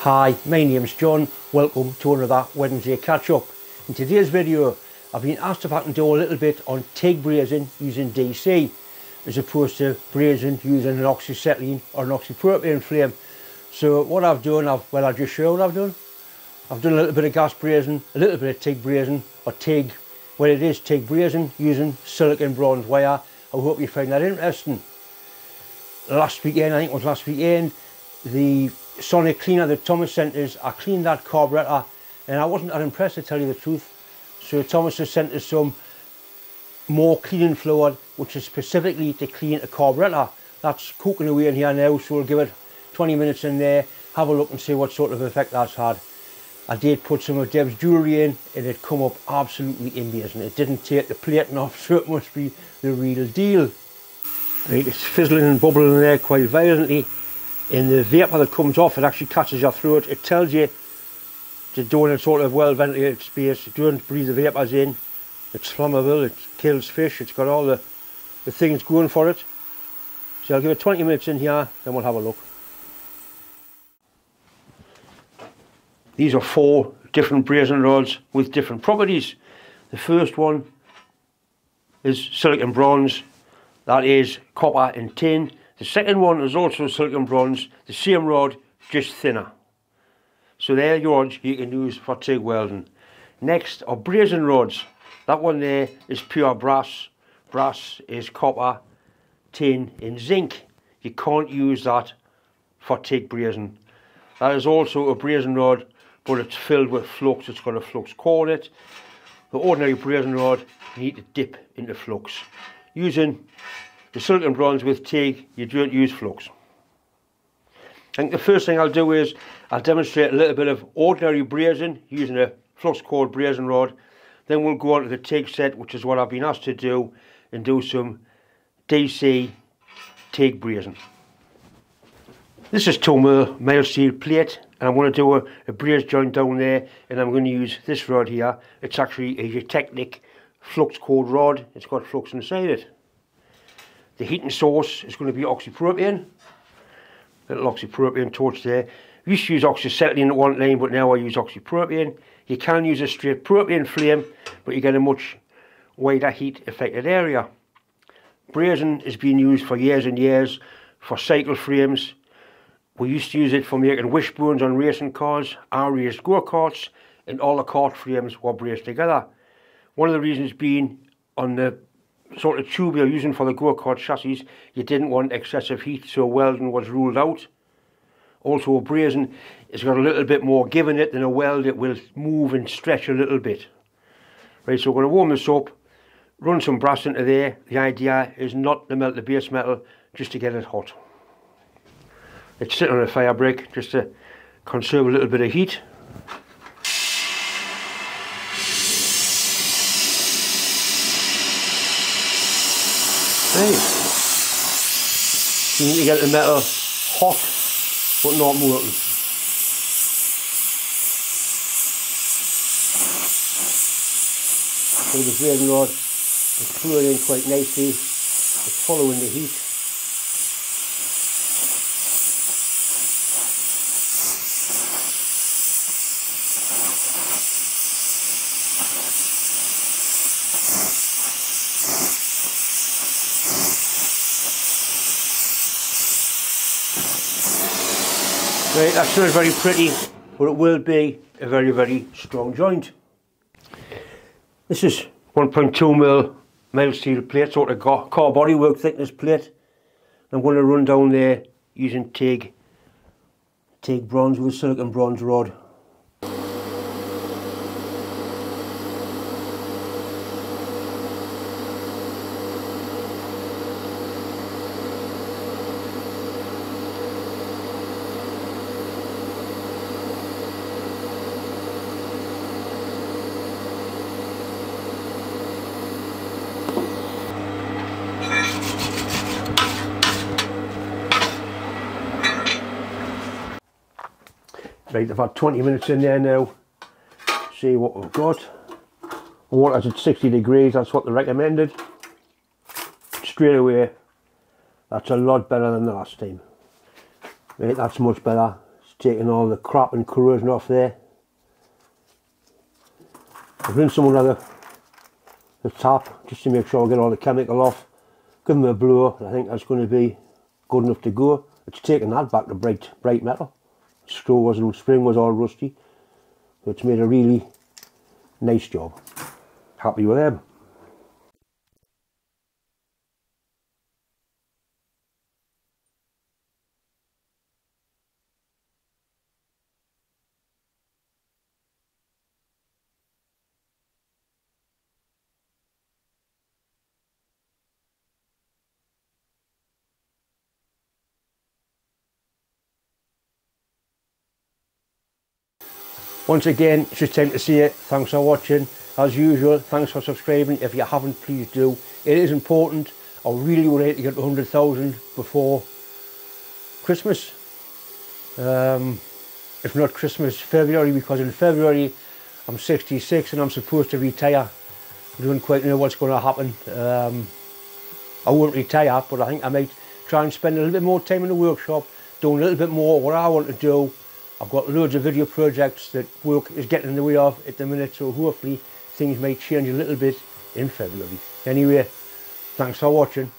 Hi, my name's John. Welcome to another Wednesday catch up. In today's video, I've been asked if I can do a little bit on TIG brazing using DC as opposed to brazing using an oxyacetylene or an oxypropane flame. So what I've done, I've, well I'll just show what I've done. I've done a little bit of gas brazing, a little bit of TIG brazing or TIG, well it is TIG brazing using silicon bronze wire. I hope you find that interesting. Last weekend, I think it was last weekend, the sonic cleaner that Thomas sent us, I cleaned that carburettor and I wasn't that impressed to tell you the truth. So Thomas has sent us some more cleaning fluid which is specifically to clean a carburettor. That's cooking away in here now so we'll give it 20 minutes in there, have a look and see what sort of effect that's had. I did put some of Deb's jewellery in and it come up absolutely amazing. It didn't take the plating off so it must be the real deal. Right, it's fizzling and bubbling in there quite violently in the vapour that comes off it actually catches your throat it tells you to do it in a sort of well ventilated space don't breathe the vapours in it's flammable it kills fish it's got all the the things going for it so I'll give it 20 minutes in here then we'll have a look these are four different brazing rods with different properties the first one is silicon bronze that is copper and tin the second one is also silicon bronze, the same rod, just thinner. So they're rods you can use for TIG welding. Next are brazing rods. That one there is pure brass. Brass is copper, tin and zinc. You can't use that for TIG brazing. That is also a brazing rod, but it's filled with flux. It's got a flux core in it. The ordinary brazing rod, you need to dip into flux. Using the silicon bronze with TIG, you don't use flux. I think the first thing I'll do is I'll demonstrate a little bit of ordinary brazing using a flux core brazing rod. Then we'll go on to the TIG set, which is what I've been asked to do, and do some DC TIG brazing. This is 2 mil mild steel plate, and I'm going to do a, a joint down there, and I'm going to use this rod here. It's actually a Technic flux core rod. It's got flux inside it. The heating source is going to be oxypropane. Little oxypropane torch there. We used to use oxyacetylene at one time but now I use oxypropane. You can use a straight propane flame, but you get a much wider heat affected area. Brazing has been used for years and years for cycle frames. We used to use it for making wishbones on racing cars, our raised go-karts, and all the kart frames were brazed together. One of the reasons being on the sort of tube you're using for the go-kart chassis, you didn't want excessive heat, so welding was ruled out. Also brazing, it's got a little bit more give in it than a weld, it will move and stretch a little bit. Right, so we're going to warm this up, run some brass into there. The idea is not to melt the base metal, just to get it hot. It's sitting on a fire break just to conserve a little bit of heat. Right. You need to get the metal hot but not molten. So the brazing rod is flowing in quite nicely, it's following the heat. That's not very pretty, but it will be a very, very strong joint. This is 1.2 mil mild steel plate, sort of car bodywork thickness plate. I'm going to run down there using TIG, TIG bronze with silicon bronze rod. Right, I've had 20 minutes in there now. See what we've got. Water's at 60 degrees, that's what they recommended. Straight away, that's a lot better than the last time. Right, that's much better. It's taking all the crap and corrosion off there. I've rinsed some the, the tap just to make sure I get all the chemical off. Give them a blow, I think that's going to be good enough to go. It's taking that back to bright, bright metal. Screw was, spring was all rusty. So it's made a really nice job. Happy with them. Once again, it's just time to see it. thanks for watching. As usual, thanks for subscribing. If you haven't, please do. It is important. I really would like to get 100,000 before Christmas. Um, if not Christmas, February, because in February I'm 66 and I'm supposed to retire. I don't quite know what's going to happen. Um, I won't retire, but I think I might try and spend a little bit more time in the workshop, doing a little bit more of what I want to do I've got loads of video projects that work is getting in the way of at the minute, so hopefully things may change a little bit in February. Anyway, thanks for watching.